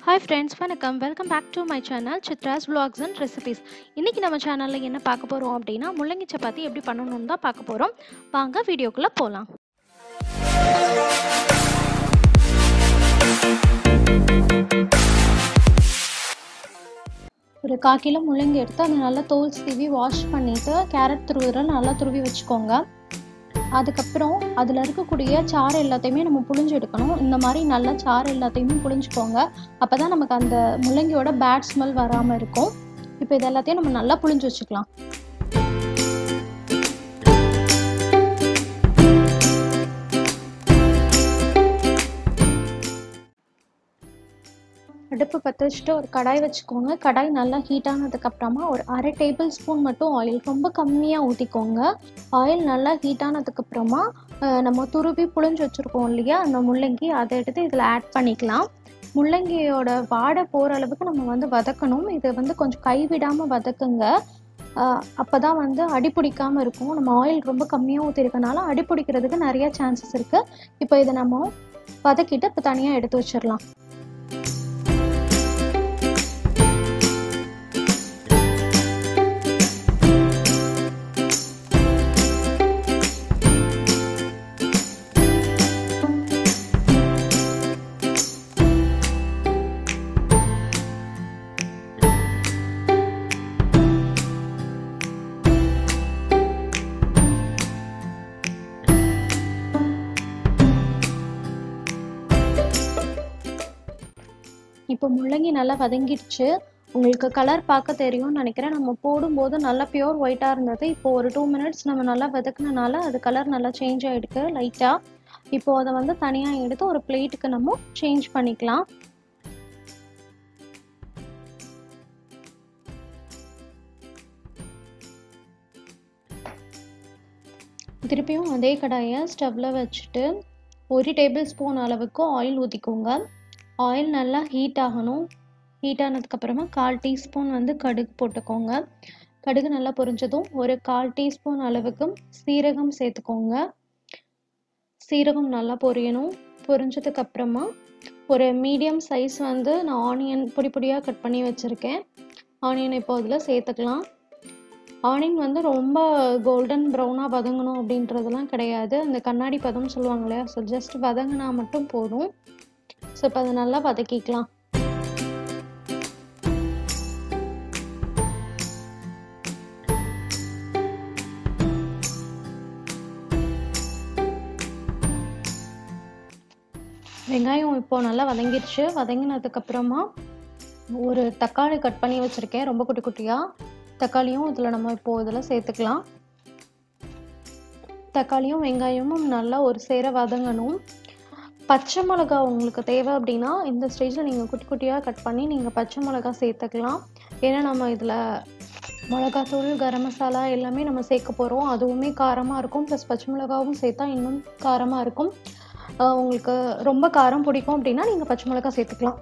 Hi friends வணக்கம். Welcome back to my channel Chitra's vlogs and recipes இன்றைக்கி நம்ம சேனலில் என்ன பார்க்க போகிறோம் அப்படின்னா முள்ளங்கி சப்பாத்தி எப்படி பண்ணணும்னு தான் பார்க்க போகிறோம் வாங்க வீடியோக்குள்ளே போகலாம் ஒரு கால் கிலோ முள்ளங்கி எடுத்து அதை நல்லா தோல் சீவி வாஷ் பண்ணிவிட்டு கேரட் துருவுற நல்லா துருவி வச்சுக்கோங்க. அதுக்கப்புறம் அதில் இருக்கக்கூடிய சாறு எல்லாத்தையுமே நம்ம புழிஞ்சு எடுக்கணும். இந்த மாதிரி நல்லா சாறு எல்லாத்தையுமே புழிஞ்சுக்கோங்க. அப்போ தான் நமக்கு அந்த முள்ளங்கியோட பேட் ஸ்மெல் வராமல் இருக்கும். இப்போ இது எல்லாத்தையும் நம்ம நல்லா புழிஞ்சு வச்சுக்கலாம். அடுப்பு பற்ற வச்சுட்டு ஒரு கடாய் வச்சுக்கோங்க. கடாய் நல்லா ஹீட் ஆனதுக்கப்புறமா ஒரு அரை டேபிள் ஸ்பூன் மட்டும் ஆயில் ரொம்ப கம்மியாக ஊற்றிக்கோங்க ஆயில் நல்லா ஹீட் ஆனதுக்கப்புறமா நம்ம துருவி புழிஞ்சு வச்சுருக்கோம் இல்லையா? அந்த முள்ளங்கி அதை எடுத்து இதில் ஆட் பண்ணிக்கலாம். முள்ளங்கியோட வாடை போகிற அளவுக்கு நம்ம வந்து வதக்கணும். இதை வந்து கொஞ்சம் கைவிடாமல் வதக்குங்க. அப்போ தான் வந்து அடிப்பிடிக்காமல் இருக்கும். நம்ம ஆயில் ரொம்ப கம்மியாக ஊற்றிருக்கனால அடிப்பிடிக்கிறதுக்கு நிறைய சான்சஸ் இருக்குது இப்போ இதை நம்ம வதக்கிட்டு இப்போ தனியாக எடுத்து வச்சிடலாம். இப்போ முள்ளங்கி நல்லா வதங்கிடுச்சு. உங்களுக்கு கலர் பார்க்க தெரியும்னு நினைக்கிறேன். நம்ம போடும்போது நல்லா பியூர் ஒயிட்டாக இருந்தது. இப்போ ஒரு டூ மினிட்ஸ் நம்ம நல்லா வதக்குனனால அது கலர் நல்லா சேஞ்ச் ஆகிடுக்கு லைட்டாக இப்போ அதை வந்து தனியாக எடுத்து ஒரு பிளேட்டுக்கு நம்ம சேஞ்ச் பண்ணிக்கலாம். திருப்பியும் அதே கடாயை ஸ்டவ்வில் வச்சுட்டு ஒரு டேபிள் ஸ்பூன் அளவுக்கு ஆயில் ஊற்றிக்கோங்க ஆயில் நல்லா ஹீட் ஆகணும். ஹீட் ஆனதுக்கப்புறமா கால் டீஸ்பூன் வந்து கடுகு போட்டுக்கோங்க. கடுகு நல்லா பொரிஞ்சதும் ஒரு கால் டீஸ்பூன் அளவுக்கு சீரகம் சேர்த்துக்கோங்க. சீரகம் நல்லா பொரியணும். பொரிஞ்சதுக்கப்புறமா ஒரு மீடியம் சைஸ் வந்து நான் ஆனியன் பொடி பொடியாக கட் பண்ணி வச்சுருக்கேன். ஆனியன் இப்போ அதில் சேர்த்துக்கலாம். ஆனியன் வந்து ரொம்ப கோல்டன் ப்ரௌனாக வதங்கணும் அப்படின்றதெல்லாம் கிடையாது. அந்த கண்ணாடி பதம் சொல்லுவாங்க இல்லையா? ஸோ ஜஸ்ட் வதங்கினா மட்டும் போதும். ஸோ இப்போ அதை நல்லா வதக்கிக்கலாம். வெங்காயம் இப்போ நல்லா வதங்கிடுச்சு. வதங்கினதுக்கப்புறமா ஒரு தக்காளி கட் பண்ணி வச்சுருக்கேன். ரொம்ப குட்டி குட்டியாக தக்காளியும் இதில் நம்ம இப்போது இதில் சேர்த்துக்கலாம். தக்காளியும் வெங்காயமும் நல்லா ஒரு சேர வதங்கணும். பச்சை மிளகா உங்களுக்கு தேவை அப்படின்னா இந்த ஸ்டேஜில் நீங்கள் குட்டி குட்டியாக கட் பண்ணி நீங்கள் பச்சை மிளகா சேர்த்துக்கலாம். ஏன்னா நம்ம இதில் மிளகாத்தூள் கரம் மசாலா எல்லாமே நம்ம சேர்க்க போகிறோம் அதுவுமே காரமாக இருக்கும். ப்ளஸ் பச்சை மிளகாவும் சேர்த்தா இன்னும் காரமாக இருக்கும். உங்களுக்கு ரொம்ப காரம் பிடிக்கும் அப்படின்னா நீங்கள் பச்சை மிளகா சேர்த்துக்கலாம்.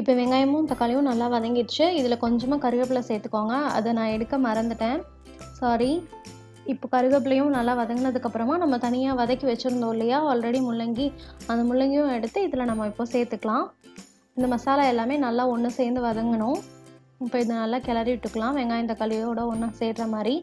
இப்போ வெங்காயமும் தக்காளியும் நல்லா வதங்கிடுச்சு. இதில் கொஞ்சமாக கருவேப்பிலை சேர்த்துக்கோங்க. அதை நான் எடுக்க மறந்துட்டேன். சாரி இப்போ கருவேப்பிலையும் நல்லா வதங்கினதுக்கப்புறமா நம்ம தனியாக வதக்கி வச்சுருந்தோம் இல்லையா? ஆல்ரெடி முள்ளங்கி அந்த முள்ளங்கியும் எடுத்து இதில் நம்ம இப்போ சேர்த்துக்கலாம். இந்த மசாலா எல்லாமே நல்லா ஒன்று சேர்ந்து வதங்கணும். இப்போ இதை நல்லா கிளறி விட்டுக்கலாம். வெங்காயம் தக்காளியோட ஒன்றா சேர்கிற மாதிரி.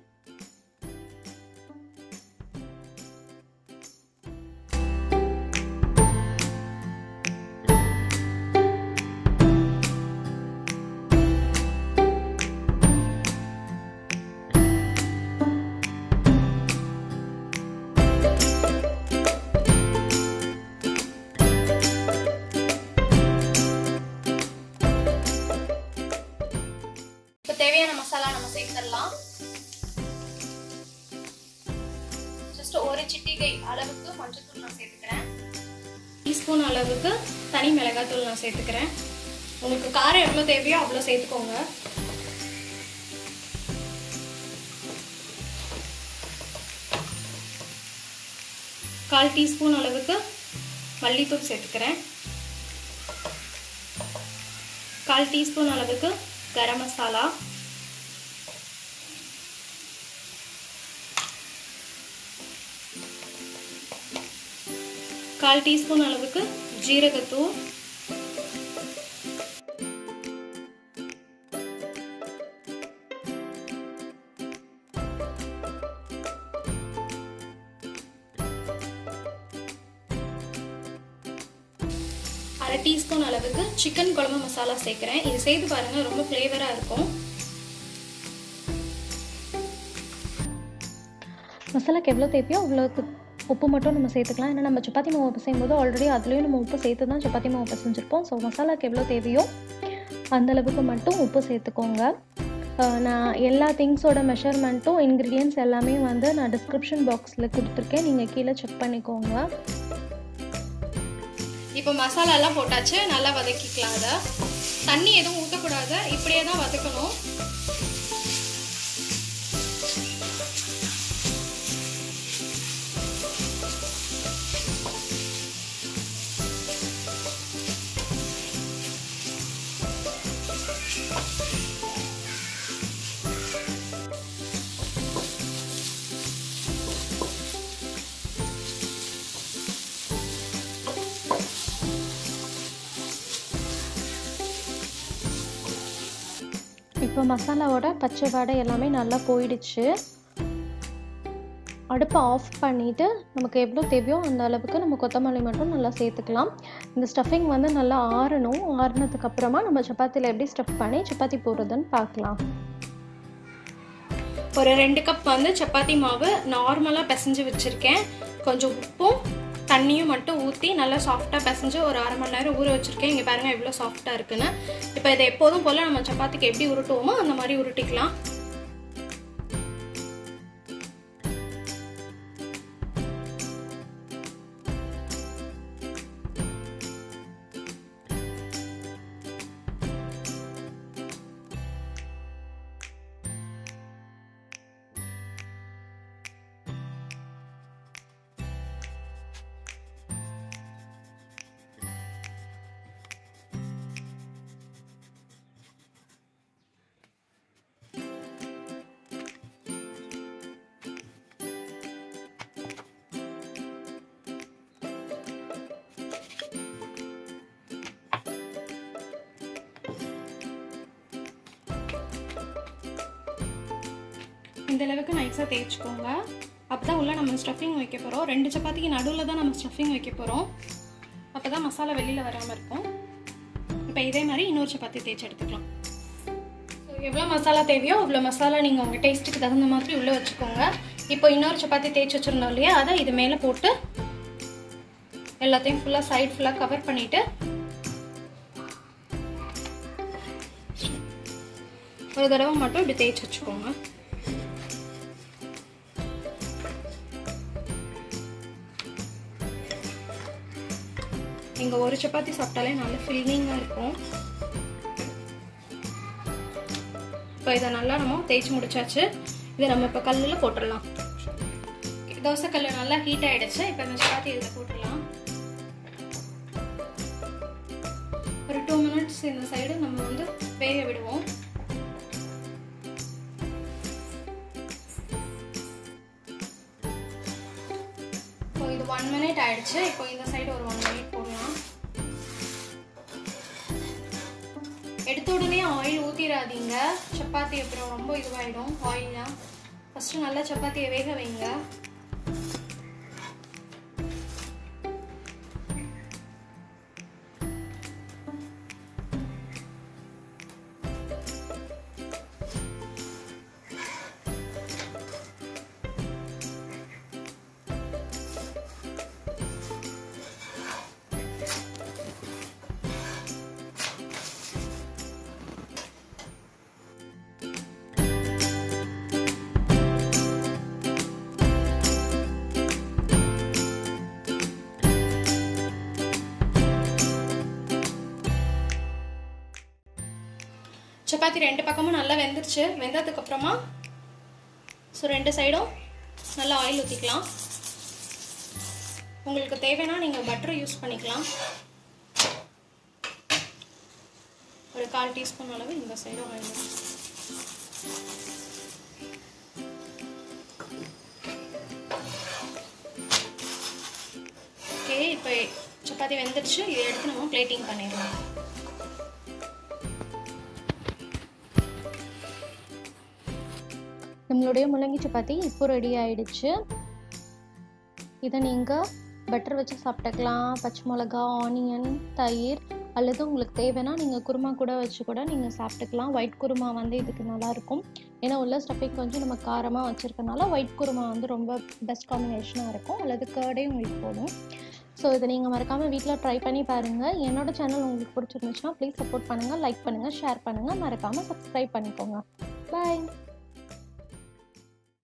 தேவையான மசாலா நம்ம சேர்த்துடலாம். ஜஸ்ட் ஒரு சிட்டிகை அளவுக்கு மஞ்சத்தூள் நான் சேர்த்துக்கிறேன். டீஸ்பூன் அளவுக்கு தனி மிளகாத்தூள் நான் சேர்த்துக்கிறேன். உங்களுக்கு காரம் எவ்வளோ தேவையோ அவ்வளோ சேர்த்துக்கோங்க. கால் டீஸ்பூன் அளவுக்கு மல்லித்தூள் சேர்த்துக்கிறேன். கால் டீஸ்பூன் அளவுக்கு கரம் மசாலா. கால் டீஸ்பூன் அளவுக்கு ஜீரகத்தூள். அரை டீஸ்பூன் அளவுக்கு சிக்கன் குழம்பு மசாலா சேர்க்குறேன். இது செய்து பாருங்க ரொம்ப ஃப்ளேவரா இருக்கும். மசாலாக்கு எவ்வளோ தேவையோ அவ்வளோக்கு உப்பு மட்டும் நம்ம சேர்த்துக்கலாம். ஏன்னா நம்ம சப்பாத்தி மாவு பிசையும்போது ஆல்ரெடி அதுலேயும் நம்ம உப்பு சேர்த்து தான் சப்பாத்தி மாவு பிசைஞ்சிருப்போம் ஸோ மசாலாக்கு எவ்வளோ தேவையோ அந்த அளவுக்கு மட்டும் உப்பு சேர்த்துக்கோங்க. நான் எல்லா திங்ஸோட மெஷர்மெண்ட்டும் இன்க்ரீடியன்ஸ் எல்லாமே வந்து நான் டிஸ்கிரிப்ஷன் பாக்ஸில் கொடுத்துருக்கேன். நீங்கள் கீழே செக் பண்ணிக்கோங்க. இப்போ மசாலாலாம் போட்டாச்சு. நல்லா வதக்கிக்கலாம் அதை. தண்ணி எதுவும் ஊற்றக்கூடாது இப்படியே தான் வதக்கணும். இப்போ மசாலாவோட பச்சை வாடை எல்லாமே நல்லா போயிடுச்சு. அடுப்பை ஆஃப் பண்ணிவிட்டு நமக்கு எவ்வளோ தேவையோ அந்த அளவுக்கு நம்ம கொத்தமல்லி மட்டும் நல்லா சேர்த்துக்கலாம். இந்த ஸ்டஃபிங் வந்து நல்லா ஆறணும். ஆறுனதுக்கப்புறமா நம்ம சப்பாத்தியில் எப்படி ஸ்டஃப் பண்ணி சப்பாத்தி போடுறதுன்னு பார்க்கலாம். ஒரு ரெண்டு கப் வந்து சப்பாத்தி மாவு நார்மலாக பிசைஞ்சு வச்சுருக்கேன். கொஞ்சம் உப்பும் தண்ணியும் மட்டும் ஊற்றி நல்லா சாஃப்டாக பிசைஞ்சு ஒரு அரை மணி நேரம் ஊற வச்சுருக்கேன். இங்கே பாருங்கள் எவ்வளோ சாஃப்டாக இருக்குன்னு. இப்போ இதை எப்போதும் போல் நம்ம சப்பாத்திக்கு எப்படி உருட்டுவோமோ அந்த மாதிரி உருட்டிக்கலாம். இந்த அளவுக்கு நைஸாக தேய்ச்சிக்கோங்க. அப்போ தான் உள்ளே நம்ம ஸ்டஃபிங் வைக்க போகிறோம் ரெண்டு சப்பாத்திக்கு நடுவில் தான் நம்ம ஸ்டஃபிங் வைக்க போகிறோம் அப்போ தான் மசாலா வெளியில் வராமல் இருக்கும். இப்போ இதே மாதிரி இன்னொரு சப்பாத்தி தேய்ச்சி எடுத்துக்கலாம். ஸோ எவ்வளோ மசாலா தேவையோ அவ்வளோ மசாலா நீங்கள் உங்கள் டேஸ்ட்டுக்கு தகுந்த மாதிரி உள்ளே வச்சுக்கோங்க. இப்போ இன்னொரு சப்பாத்தி தேய்ச்சி வச்சுருந்தோம் இல்லையா? அதை இது மேலே போட்டு எல்லாத்தையும் ஃபுல்லாக சைட் ஃபுல்லாக கவர் பண்ணிவிட்டு ஒரு தடவை மட்டும் இப்படி தேய்ச்சி வச்சுக்கோங்க. நீங்கள் ஒரு சப்பாத்தி சாப்பிட்டாலே நல்ல ஃபில்லிங்காக இருக்கும். இப்போ இதை நல்லா நம்ம தேய்ச்சி முடிச்சாச்சு. இதை நம்ம இப்போ கல்லில் போட்டுடலாம் தோசை கல் நல்லா ஹீட் ஆகிடுச்சு இப்போ இந்த சப்பாத்தி இதில் போட்டுடலாம். ஒரு டூ மினிட்ஸ் இந்த சைடு நம்ம வந்து வேக விடுவோம். இப்போ இது ஒன் மினிட் ஆயிடுச்சு. இப்போ இந்த சைடு ஒரு ஒன் மினிட் ஊற்றிடாதீங்க சப்பாத்தி அப்புறம் ரொம்ப இதுவாகிடும் ஆயிலாக ஃபஸ்ட்டு நல்லா சப்பாத்தியை வேக வைங்க. சப்பாத்தி ரெண்டு பக்கமும் நல்லா வெந்துருச்சு. வெந்ததுக்கப்புறமா ஸோ ரெண்டு சைடும் நல்லா ஆயில் ஊற்றிக்கலாம் உங்களுக்கு தேவைன்னா நீங்கள் பட்டர் யூஸ் பண்ணிக்கலாம். ஒரு கால் டீஸ்பூன் அளவு இந்த சைடும் ஆயில் ஓகே இப்போ சப்பாத்தி வெந்துருச்சு. இதை எடுத்து நம்ம பிளேட்டிங் பண்ணிடலாம். நம்மளுடைய முள்ளங்கி சப்பாத்தி இப்போ ரெடி ஆயிடுச்சு. இதை நீங்கள் பட்டர் வச்சு சாப்பிட்டுக்கலாம். பச்சை மிளகா ஆனியன் தயிர். அல்லது உங்களுக்கு தேவைன்னா நீங்கள் குருமா கூட வச்சு கூட நீங்கள் சாப்பிட்டுக்கலாம். ஒயிட் குருமா வந்து இதுக்கு நல்லாயிருக்கும் ஏன்னா உள்ள ஸ்டஃபிங் கொஞ்சம் நம்ம காரமாக வச்சுருக்கனால ஒயிட் குருமா வந்து ரொம்ப பெஸ்ட் காம்பினேஷனாக இருக்கும். அல்லது கேர்டே உங்களுக்கு போதும். ஸோ இதை நீங்கள் மறக்காமல் வீட்டில் ட்ரை பண்ணி பாருங்கள் என்னோட சேனல் உங்களுக்கு பிடிச்சிருந்துச்சுன்னா ப்ளீஸ் சப்போர்ட் பண்ணுங்கள் லைக் பண்ணுங்கள் ஷேர் பண்ணுங்கள் மறக்காமல் சப்ஸ்கிரைப் பண்ணிக்கோங்க. பாய்